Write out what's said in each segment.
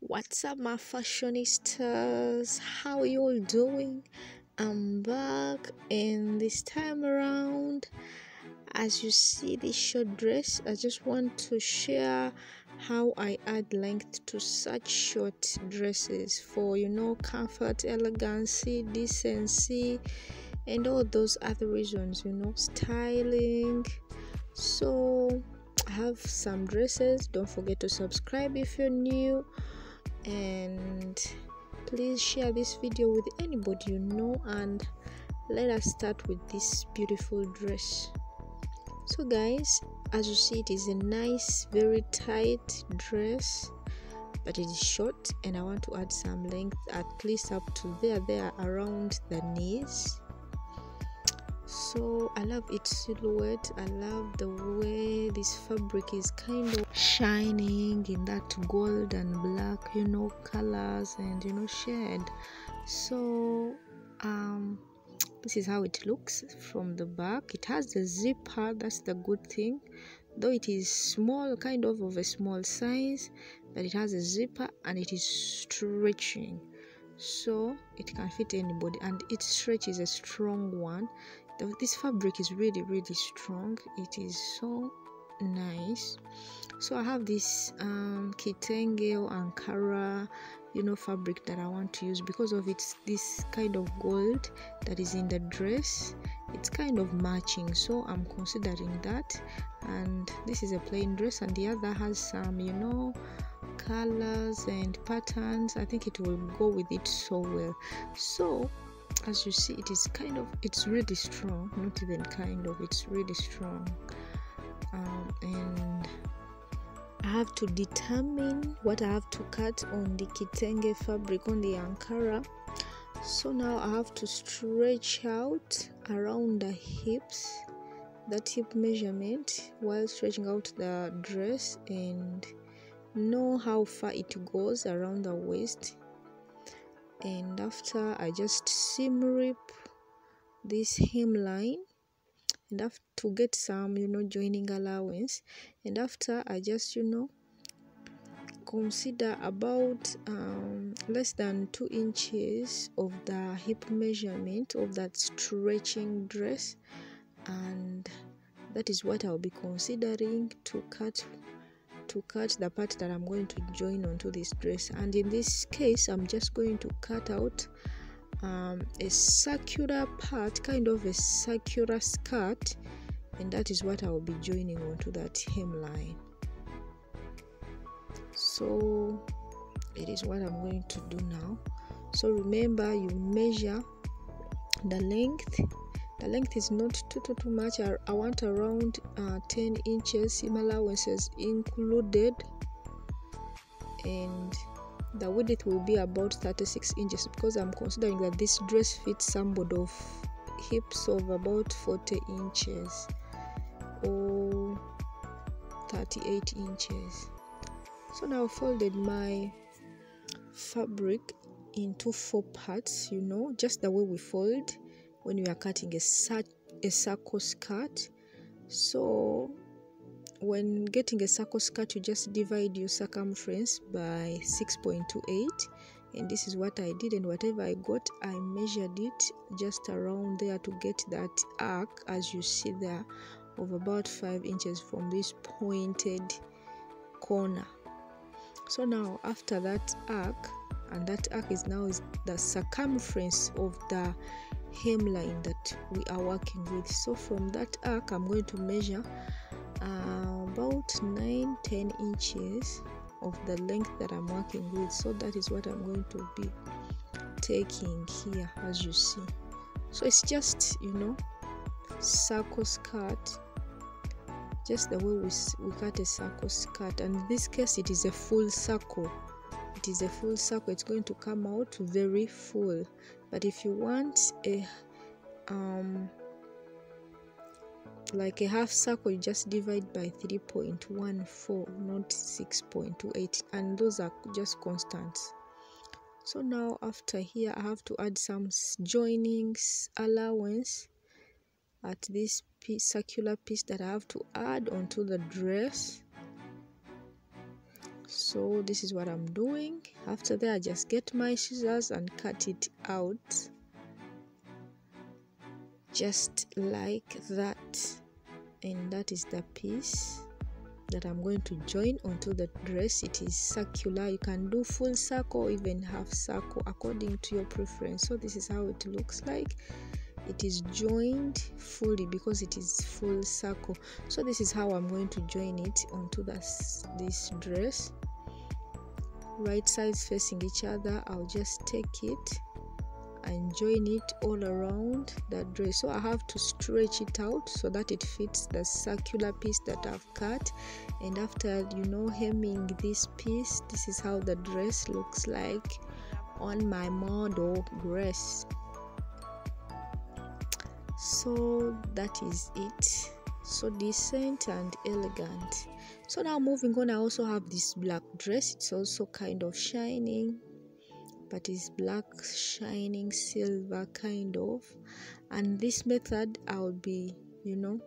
What's up, my fashionistas? How are you all doing? I'm back, and this time around, as you see this short dress, I just want to share how I add length to such short dresses for you know comfort, elegancy, decency, and all those other reasons, you know, styling. So, I have some dresses. Don't forget to subscribe if you're new and please share this video with anybody you know and let us start with this beautiful dress. So guys as you see it is a nice very tight dress but it is short and i want to add some length at least up to there there around the knees so i love its silhouette. I love the way this fabric is kind of shining in that gold and black you know colors and you know shade. So um this is how it looks from the back. It has the zipper. That's the good thing. Though it is small kind of of a small size but it has a zipper and it is stretching. So it can fit anybody and its stretch is a strong one this fabric is really really strong. It is so nice. So i have this um kitenge ankara you know fabric that i want to use because of its this kind of gold that is in the dress. It's kind of matching so i'm considering that. And this is a plain dress and the other has some you know colors and patterns. I think it will go with it so well. So as you see it is kind of it's really strong not even kind of it's really strong. Um, and I have to determine what I have to cut on the kitenge fabric on the ankara. So now I have to stretch out around the hips that hip measurement while stretching out the dress and know how far it goes around the waist and after I just seam rip this hemline and have to get some you know joining allowance. And after I just you know consider about um, less than two inches of the hip measurement of that stretching dress. And that is what I'll be considering to cut to cut the part that I'm going to join onto this dress and in this case I'm just going to cut out um, a circular part kind of a circular skirt and that is what I'll be joining onto that hemline. So it is what I'm going to do now. So remember you measure the length the length is not too too, too much. I, I want around uh, 10 inches seam allowances included. And the width will be about 36 inches because i'm considering that this dress fits somebody of hips of about 40 inches or 38 inches. So now I folded my fabric into four parts you know just the way we fold when we are cutting a, a circle skirt. So when getting a circle skirt you just divide your circumference by 6.28 and this is what I did and whatever I got I measured it just around there to get that arc as you see there of about 5 inches from this pointed corner. So now after that arc and that arc is now is the circumference of the hemline that we are working with. So from that arc i'm going to measure uh, about 9 10 inches of the length that i'm working with. So that is what i'm going to be taking here as you see. So it's just you know circle skirt. Just the way we, we cut a circle skirt. And in this case it is a full circle it is a full circle it's going to come out very full. But if you want a um like a half circle you just divide by 3.14 not 6.28 and those are just constants. So now after here i have to add some joinings allowance at this piece, circular piece that i have to add onto the dress so this is what i'm doing. After that i just get my scissors and cut it out. Just like that. And that is the piece that I'm going to join onto the dress. It is circular. You can do full circle even half circle according to your preference. So this is how it looks like it is joined fully because it is full circle. So this is how I'm going to join it onto this this dress. Right sides facing each other. I'll just take it and join it all around the dress. So i have to stretch it out so that it fits the circular piece that i've cut. And after you know hemming this piece this is how the dress looks like on my model dress so that is it. So decent and elegant. So now moving on i also have this black dress. It's also kind of shining but it's black shining silver kind of. And this method i'll be you know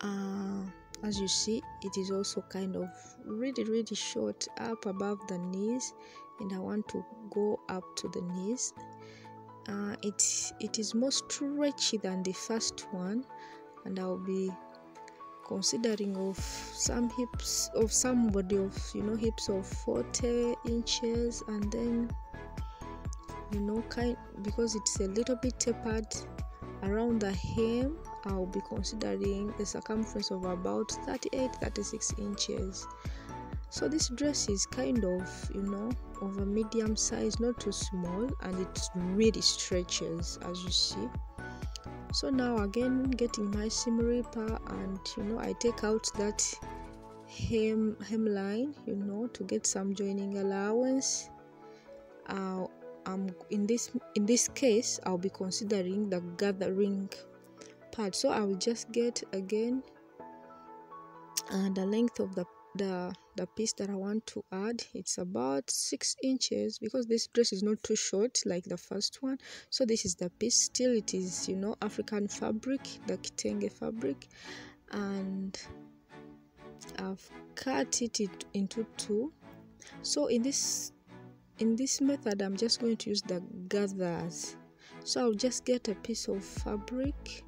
uh, as you see it is also kind of really really short up above the knees and i want to go up to the knees uh, it it is more stretchy than the first one and i'll be considering of some hips of somebody of you know hips of 40 inches and then you know kind because it's a little bit tapered around the hem i'll be considering a circumference of about 38 36 inches so this dress is kind of you know of a medium size not too small and it really stretches as you see. So now again getting my seam ripper and you know i take out that hem hemline you know to get some joining allowance. Uh, um in this in this case i'll be considering the gathering part. So i will just get again uh, the length of the the the piece that i want to add it's about six inches because this dress is not too short like the first one. So this is the piece. Still it is you know african fabric the kitenge fabric. And i've cut it into two. So in this in this method i'm just going to use the gathers. So i'll just get a piece of fabric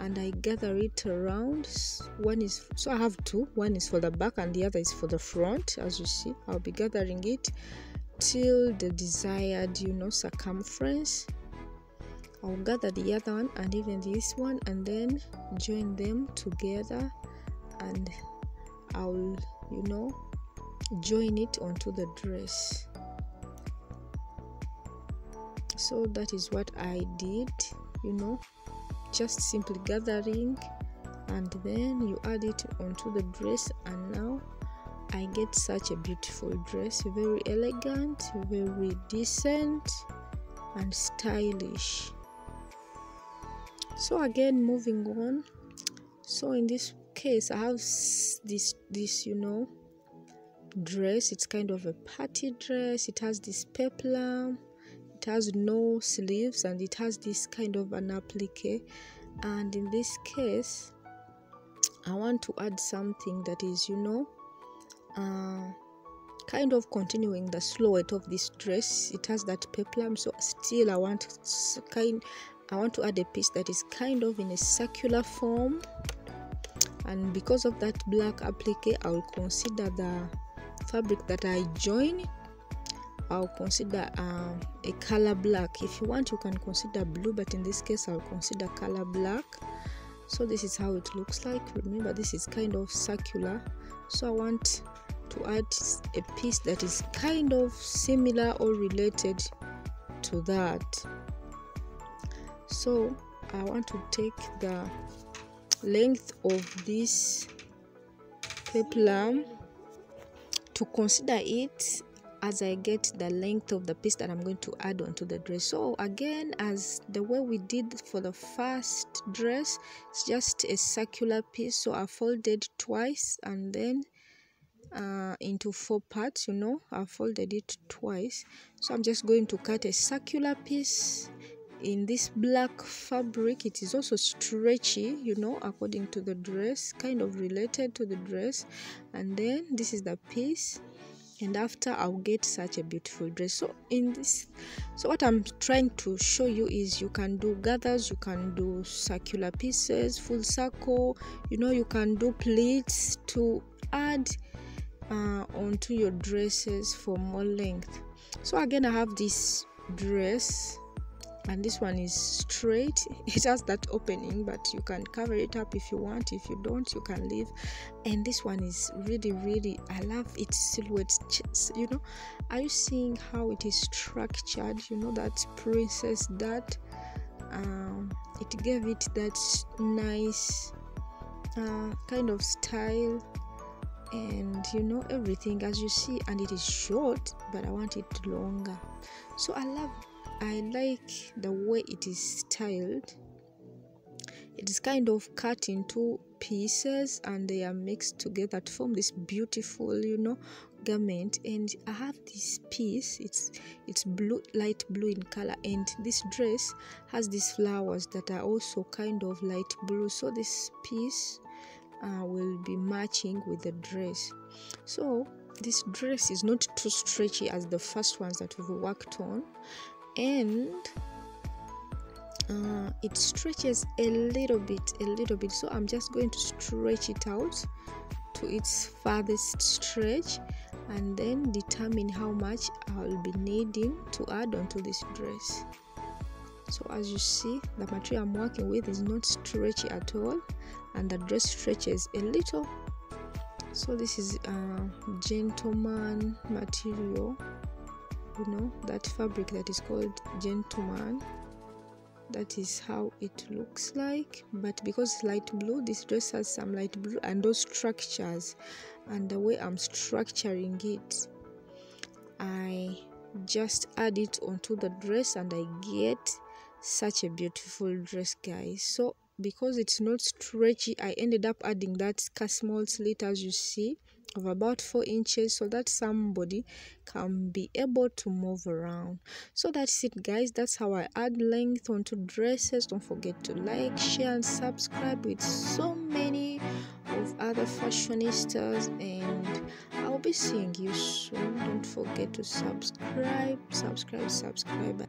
and I gather it around. One is so I have two, one is for the back and the other is for the front. As you see, I'll be gathering it till the desired, you know, circumference. I'll gather the other one and even this one and then join them together and I'll, you know, join it onto the dress. So that is what I did, you know just simply gathering and then you add it onto the dress. And now I get such a beautiful dress very elegant very decent and stylish. So again moving on. So in this case I have this this you know dress. It's kind of a party dress. It has this peplum it has no sleeves and it has this kind of an applique. And in this case i want to add something that is you know uh, kind of continuing the silhouette of this dress. It has that peplum so still i want kind i want to add a piece that is kind of in a circular form. And because of that black applique i will consider the fabric that i join I'll consider um, a color black. If you want, you can consider blue, but in this case, I'll consider color black. So this is how it looks like. Remember, this is kind of circular. So I want to add a piece that is kind of similar or related to that. So I want to take the length of this peplum to consider it as I get the length of the piece that I'm going to add onto the dress. So again, as the way we did for the first dress, it's just a circular piece. So I folded twice and then uh, into four parts, you know, I folded it twice. So I'm just going to cut a circular piece in this black fabric it is also stretchy you know according to the dress kind of related to the dress and then this is the piece and after i'll get such a beautiful dress. So in this so what i'm trying to show you is you can do gathers you can do circular pieces full circle you know you can do pleats to add uh, onto your dresses for more length. So again i have this dress and this one is straight. It has that opening but you can cover it up if you want. If you don't you can leave. And this one is really really i love its silhouette you know? Are you seeing how it is structured? You know that princess that um, it gave it that nice uh, kind of style. And you know everything as you see and it is short but i want it longer. So i love I like the way it is styled. It is kind of cut into pieces and they are mixed together to form this beautiful, you know, garment. And I have this piece. It's it's blue, light blue in color, and this dress has these flowers that are also kind of light blue. So this piece uh, will be matching with the dress. So this dress is not too stretchy as the first ones that we've worked on and uh, it stretches a little bit a little bit. So i'm just going to stretch it out to its farthest stretch and then determine how much i'll be needing to add onto this dress. So as you see the material i'm working with is not stretchy at all and the dress stretches a little. So this is a gentleman material you know that fabric that is called gentleman. That is how it looks like. But because light blue this dress has some light blue and those structures and the way i'm structuring it i just add it onto the dress and i get such a beautiful dress guys. So because it's not stretchy i ended up adding that small slit as you see of about four inches so that somebody can be able to move around. So that's it guys. That's how i add length onto dresses. Don't forget to like share and subscribe with so many of other fashionistas. And i'll be seeing you soon. Don't forget to subscribe subscribe subscribe